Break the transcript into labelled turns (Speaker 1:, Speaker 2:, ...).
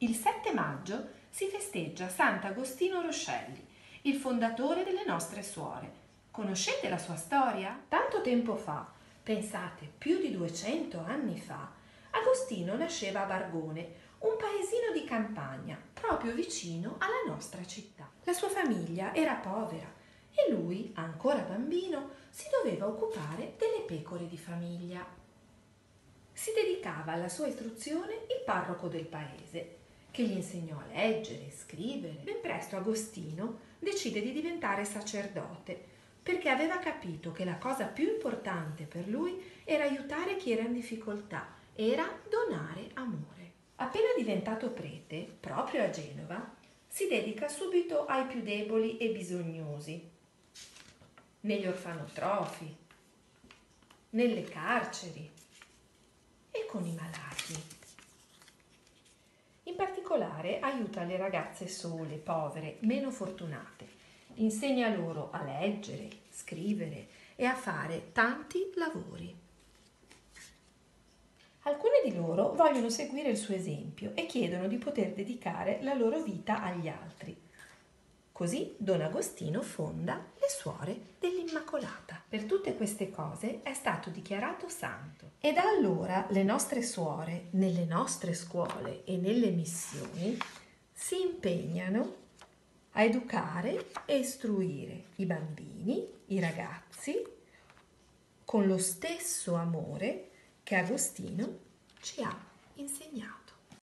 Speaker 1: Il 7 maggio si festeggia Sant'Agostino Roscelli, il fondatore delle nostre suore. Conoscete la sua storia? Tanto tempo fa, pensate più di 200 anni fa, Agostino nasceva a Bargone, un paesino di campagna, proprio vicino alla nostra città. La sua famiglia era povera e lui, ancora bambino, si doveva occupare delle pecore di famiglia. Si dedicava alla sua istruzione il parroco del paese, che gli insegnò a leggere e scrivere. Ben presto Agostino decide di diventare sacerdote perché aveva capito che la cosa più importante per lui era aiutare chi era in difficoltà, era donare amore. Appena diventato prete, proprio a Genova, si dedica subito ai più deboli e bisognosi, negli orfanotrofi, nelle carceri e con i malati. Particolare aiuta le ragazze sole, povere, meno fortunate. Insegna loro a leggere, scrivere e a fare tanti lavori. Alcune di loro vogliono seguire il suo esempio e chiedono di poter dedicare la loro vita agli altri. Così Don Agostino fonda le suore dell'Immacolata. Per tutte queste cose è stato dichiarato santo. E da allora le nostre suore, nelle nostre scuole e nelle missioni, si impegnano a educare e istruire i bambini, i ragazzi, con lo stesso amore che Agostino ci ha insegnato.